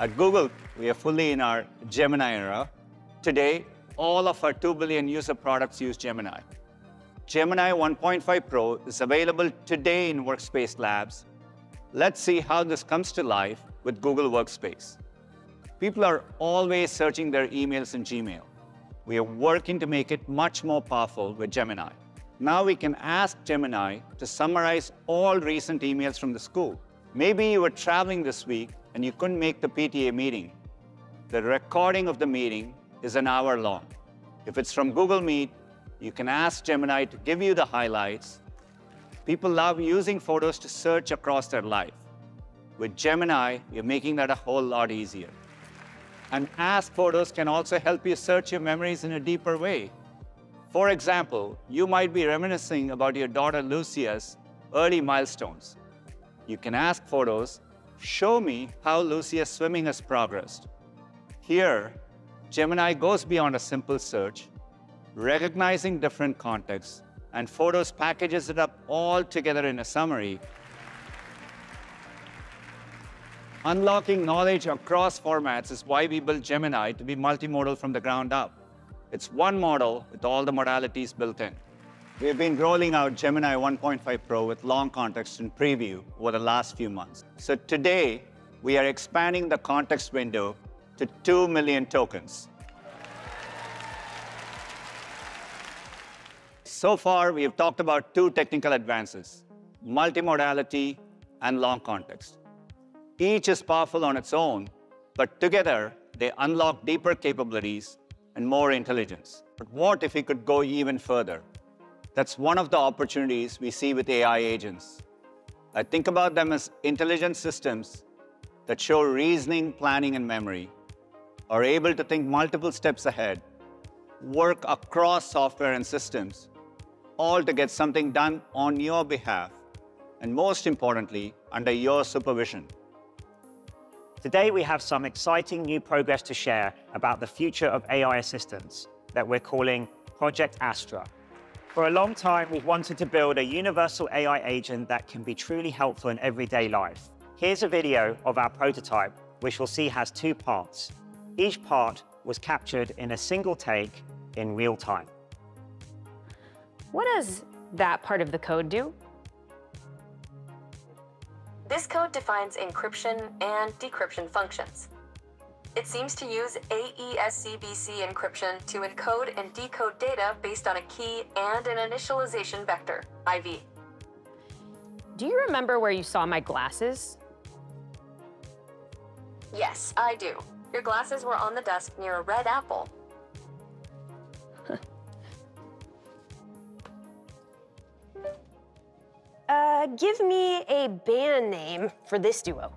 At Google, we are fully in our Gemini era. Today, all of our 2 billion user products use Gemini. Gemini 1.5 Pro is available today in Workspace Labs. Let's see how this comes to life with Google Workspace. People are always searching their emails in Gmail. We are working to make it much more powerful with Gemini. Now we can ask Gemini to summarize all recent emails from the school. Maybe you were traveling this week and you couldn't make the PTA meeting. The recording of the meeting is an hour long. If it's from Google Meet, you can ask Gemini to give you the highlights. People love using photos to search across their life. With Gemini, you're making that a whole lot easier. And Ask Photos can also help you search your memories in a deeper way. For example, you might be reminiscing about your daughter Lucia's early milestones. You can ask Photos, show me how Lucia's swimming has progressed. Here, Gemini goes beyond a simple search, recognizing different contexts, and Photos packages it up all together in a summary. Unlocking knowledge across formats is why we built Gemini to be multimodal from the ground up. It's one model with all the modalities built in. We've been rolling out Gemini 1.5 Pro with long context in preview over the last few months. So today, we are expanding the context window to 2 million tokens. So far, we have talked about two technical advances, multimodality and long context. Each is powerful on its own, but together, they unlock deeper capabilities and more intelligence. But what if we could go even further? That's one of the opportunities we see with AI agents. I think about them as intelligent systems that show reasoning, planning, and memory, are able to think multiple steps ahead, work across software and systems, all to get something done on your behalf, and most importantly, under your supervision. Today, we have some exciting new progress to share about the future of AI assistants that we're calling Project Astra. For a long time, we've wanted to build a universal AI agent that can be truly helpful in everyday life. Here's a video of our prototype, which we'll see has two parts. Each part was captured in a single take in real time. What does that part of the code do? This code defines encryption and decryption functions. It seems to use AES-CBC encryption to encode and decode data based on a key and an initialization vector, IV. Do you remember where you saw my glasses? Yes, I do. Your glasses were on the desk near a red apple. uh, give me a band name for this duo.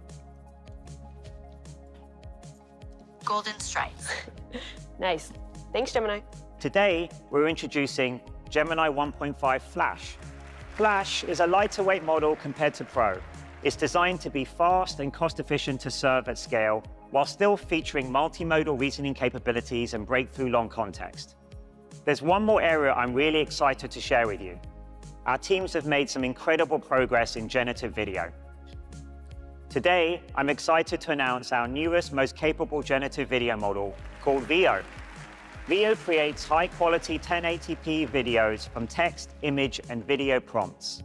Golden Stripes. nice. Thanks, Gemini. Today, we're introducing Gemini 1.5 Flash. Flash is a lighter weight model compared to Pro. It's designed to be fast and cost efficient to serve at scale, while still featuring multimodal reasoning capabilities and breakthrough long context. There's one more area I'm really excited to share with you. Our teams have made some incredible progress in generative video. Today, I'm excited to announce our newest, most capable generative video model called Veo. Veo creates high-quality 1080p videos from text, image, and video prompts.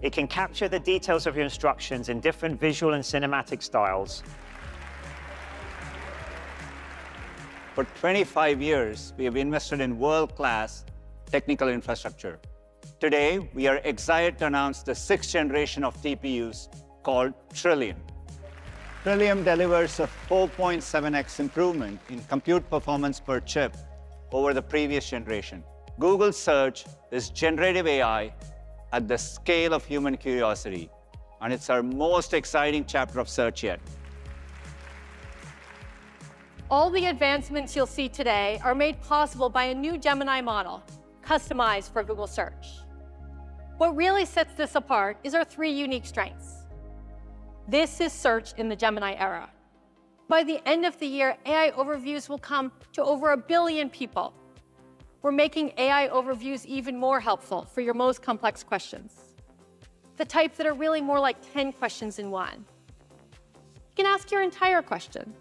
It can capture the details of your instructions in different visual and cinematic styles. For 25 years, we have invested in world-class technical infrastructure. Today, we are excited to announce the sixth generation of TPUs called Trillium. Trillium delivers a 4.7x improvement in compute performance per chip over the previous generation. Google Search is generative AI at the scale of human curiosity, and it's our most exciting chapter of search yet. All the advancements you'll see today are made possible by a new Gemini model, customized for Google Search. What really sets this apart is our three unique strengths. This is search in the Gemini era. By the end of the year, AI overviews will come to over a billion people. We're making AI overviews even more helpful for your most complex questions. The type that are really more like 10 questions in one. You can ask your entire question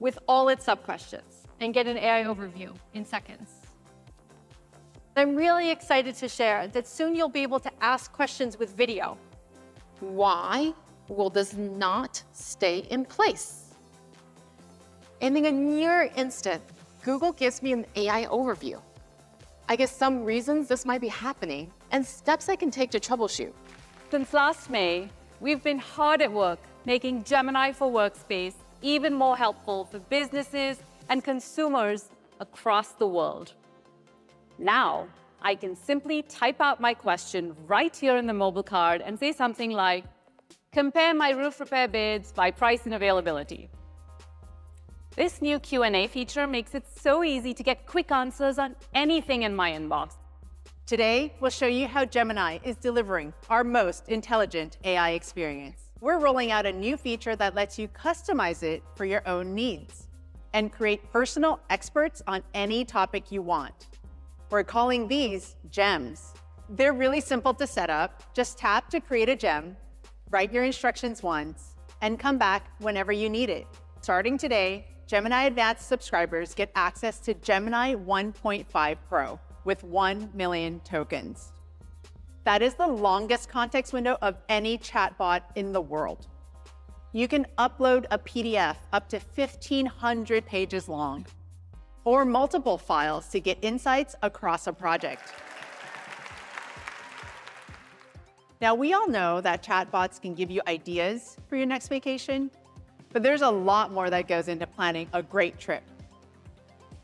with all its sub-questions and get an AI overview in seconds. I'm really excited to share that soon you'll be able to ask questions with video. Why will this not stay in place? And in a near instant, Google gives me an AI overview. I guess some reasons this might be happening and steps I can take to troubleshoot. Since last May, we've been hard at work making Gemini for Workspace even more helpful for businesses and consumers across the world. Now, I can simply type out my question right here in the mobile card and say something like, compare my roof repair bids by price and availability. This new Q&A feature makes it so easy to get quick answers on anything in my inbox. Today, we'll show you how Gemini is delivering our most intelligent AI experience. We're rolling out a new feature that lets you customize it for your own needs and create personal experts on any topic you want. We're calling these gems. They're really simple to set up. Just tap to create a gem, write your instructions once, and come back whenever you need it. Starting today, Gemini Advanced subscribers get access to Gemini 1.5 Pro with 1 million tokens. That is the longest context window of any chatbot in the world. You can upload a PDF up to 1,500 pages long or multiple files to get insights across a project. Now, we all know that chatbots can give you ideas for your next vacation, but there's a lot more that goes into planning a great trip.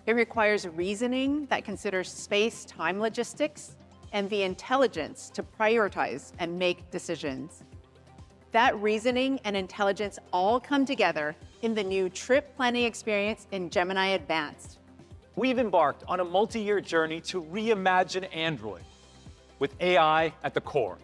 It requires reasoning that considers space time logistics and the intelligence to prioritize and make decisions. That reasoning and intelligence all come together in the new trip planning experience in Gemini Advanced. We've embarked on a multi-year journey to reimagine Android with AI at the core.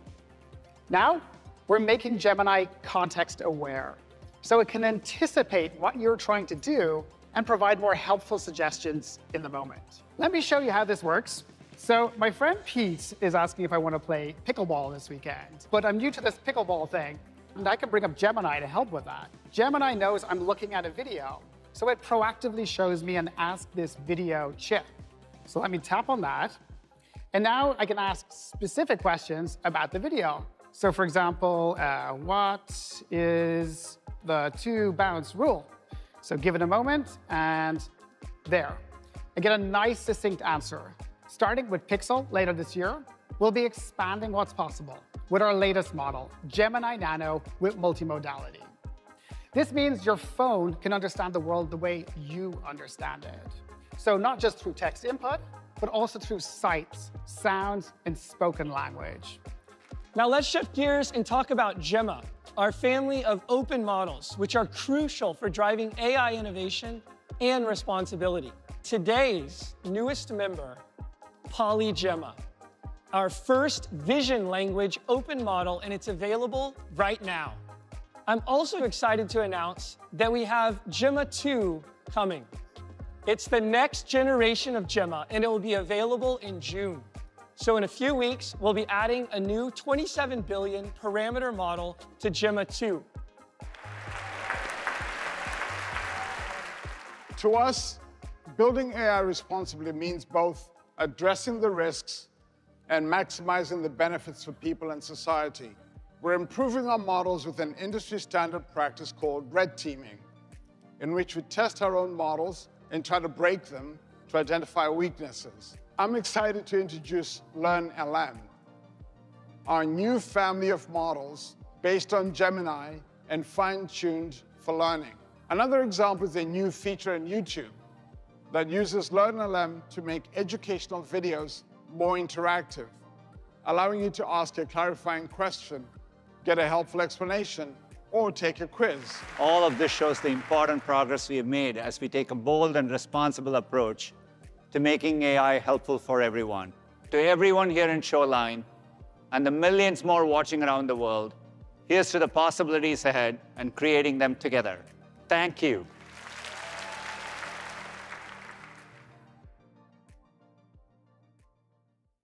Now, we're making Gemini context aware, so it can anticipate what you're trying to do and provide more helpful suggestions in the moment. Let me show you how this works. So my friend Pete is asking if I want to play pickleball this weekend, but I'm new to this pickleball thing, and I can bring up Gemini to help with that. Gemini knows I'm looking at a video, so it proactively shows me an Ask This Video chip. So let me tap on that, and now I can ask specific questions about the video. So for example, uh, what is the two bounce rule? So give it a moment, and there. I get a nice succinct answer. Starting with Pixel later this year, we'll be expanding what's possible with our latest model, Gemini Nano with multimodality. This means your phone can understand the world the way you understand it. So not just through text input, but also through sights, sounds, and spoken language. Now let's shift gears and talk about Gemma, our family of open models, which are crucial for driving AI innovation and responsibility. Today's newest member, PaliGemma, our first vision language open model, and it's available right now. I'm also excited to announce that we have Gemma 2 coming. It's the next generation of Gemma, and it will be available in June. So in a few weeks, we'll be adding a new 27 billion parameter model to Gemma 2. To us, building AI responsibly means both addressing the risks and maximizing the benefits for people and society. We're improving our models with an industry standard practice called red teaming, in which we test our own models and try to break them to identify weaknesses. I'm excited to introduce LearnLM, our new family of models based on Gemini and fine-tuned for learning. Another example is a new feature in YouTube that uses LearnLM to make educational videos more interactive, allowing you to ask a clarifying question, get a helpful explanation, or take a quiz. All of this shows the important progress we have made as we take a bold and responsible approach to making AI helpful for everyone. To everyone here in Shoreline and the millions more watching around the world, here's to the possibilities ahead and creating them together. Thank you.